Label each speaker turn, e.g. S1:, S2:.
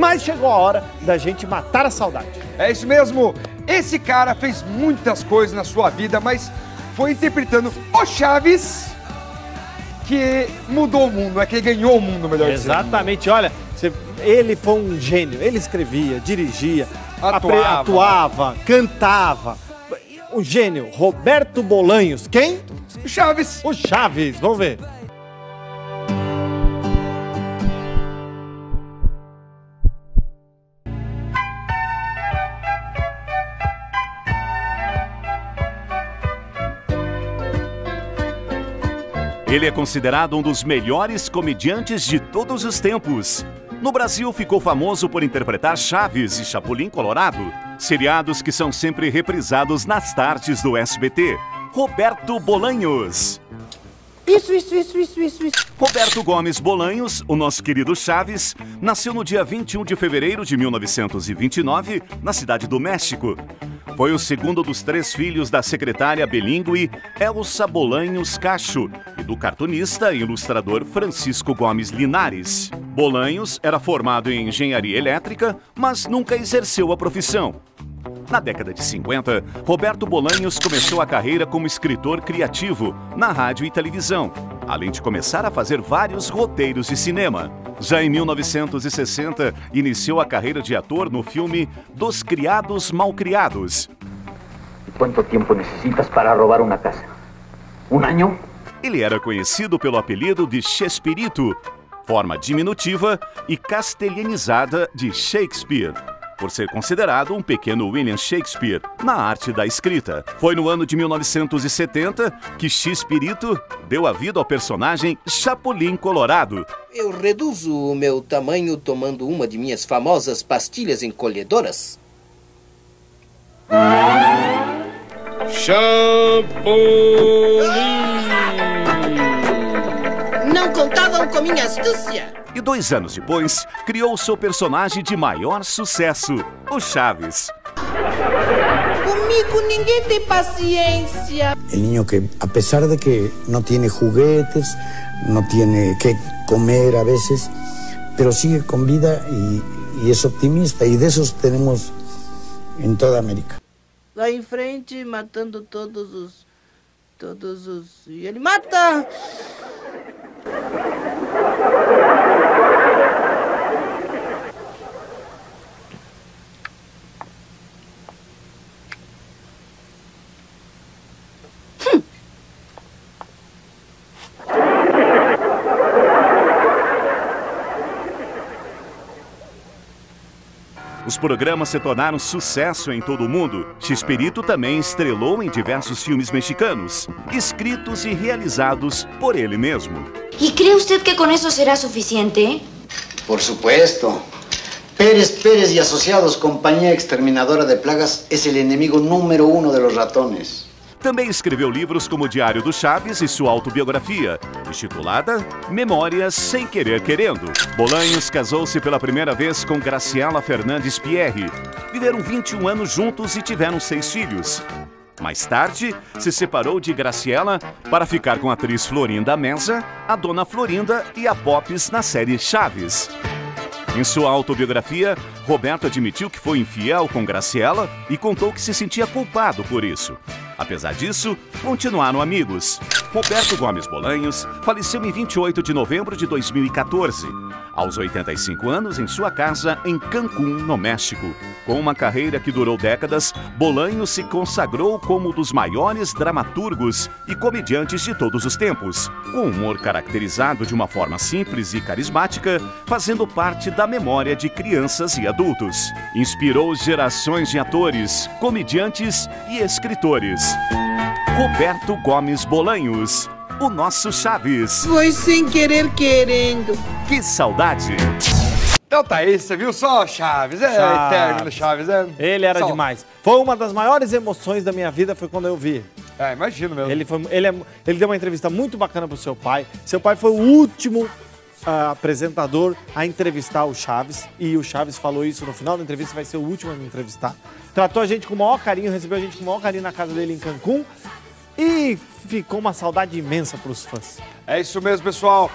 S1: Mas chegou a hora da gente matar a saudade.
S2: É isso mesmo. Esse cara fez muitas coisas na sua vida, mas foi interpretando o Chaves que mudou o mundo, é que ganhou o mundo, melhor dizendo.
S1: Exatamente, olha, ele foi um gênio. Ele escrevia, dirigia,
S2: Atuava.
S1: atuava cantava. Um gênio, Roberto Bolanhos. Quem?
S2: Chaves.
S1: O Chaves, vamos ver.
S3: Ele é considerado um dos melhores comediantes de todos os tempos. No Brasil, ficou famoso por interpretar Chaves e Chapolin Colorado, seriados que são sempre reprisados nas tardes do SBT. Roberto Bolanhos.
S4: Isso, isso, isso, isso, isso, isso.
S3: Roberto Gomes Bolanhos, o nosso querido Chaves, nasceu no dia 21 de fevereiro de 1929, na cidade do México. Foi o segundo dos três filhos da secretária bilíngue Elsa Bolanhos Cacho e do cartunista e ilustrador Francisco Gomes Linares. Bolanhos era formado em engenharia elétrica, mas nunca exerceu a profissão. Na década de 50, Roberto Bolanhos começou a carreira como escritor criativo na rádio e televisão, além de começar a fazer vários roteiros de cinema. Já em 1960, iniciou a carreira de ator no filme Dos Criados Malcriados.
S5: ¿Cuánto tiempo necesitas para robar una casa? ¿Un año?
S3: Ele era conhecido pelo apelido de Chespirito, forma diminutiva e castelhanizada de Shakespeare, por ser considerado um pequeno William Shakespeare na arte da escrita. Foi no ano de 1970 que Chespirito deu a vida ao personagem Chapolin Colorado.
S6: Eu reduzo o meu tamanho tomando uma de minhas famosas pastilhas encolhedoras. Não contavam com minha astúcia.
S3: E dois anos depois, criou seu personagem de maior sucesso, o Chaves.
S4: Comigo ninguém tem paciência.
S7: El niño que, a pesar de que no tiene juguetes, no tiene que comer a veces, pero sigue con vida y, y es optimista. Y de esos tenemos en toda América.
S4: Vai em frente, matando todos os. Todos os. E ele mata!
S3: Os programas se tornaram sucesso em todo o mundo. Chespirito também estrelou em diversos filmes mexicanos, escritos e realizados por ele mesmo.
S8: ¿Y cree usted que con eso será suficiente?
S7: Por supuesto. Pérez Pérez y Asociados, compañía exterminadora de plagas, es el enemigo número uno de los ratones.
S3: Também escreveu livros como Diário do Chaves e sua autobiografia, intitulada Memórias Sem Querer Querendo. Bolanhos casou-se pela primeira vez com Graciela Fernandes Pierre. Viveram 21 anos juntos e tiveram seis filhos. Mais tarde, se separou de Graciela para ficar com a atriz Florinda Mesa, a dona Florinda e a Pops na série Chaves. Em sua autobiografia, Roberto admitiu que foi infiel com Graciela e contou que se sentia culpado por isso. Apesar disso, continuaram amigos. Roberto Gomes Bolanhos faleceu em 28 de novembro de 2014, aos 85 anos, em sua casa em Cancún, no México. Com uma carreira que durou décadas, Bolanhos se consagrou como um dos maiores dramaturgos e comediantes de todos os tempos, com humor caracterizado de uma forma simples e carismática, fazendo parte da memória de crianças e adultos. Inspirou gerações de atores, comediantes e escritores. Roberto Gomes Bolanhos, o nosso Chaves.
S4: Foi sem querer querendo.
S3: Que saudade!
S2: Então tá aí, você viu só, Chaves? É
S1: Chaves.
S2: eterno, Chaves. É...
S1: Ele era
S2: Só-
S1: demais. Foi uma das maiores emoções da minha vida foi quando eu vi.
S2: É, imagino mesmo.
S1: Ele, foi, ele, é- ele deu uma entrevista muito bacana pro seu pai. Seu pai foi o último ah, apresentador a entrevistar o Chaves. E o Chaves falou isso no final da entrevista, vai ser o último a me entrevistar. Tratou a gente com o maior carinho, recebeu a gente com o maior carinho na casa dele em Cancún. E ficou uma saudade imensa pros fãs.
S2: É isso mesmo, pessoal.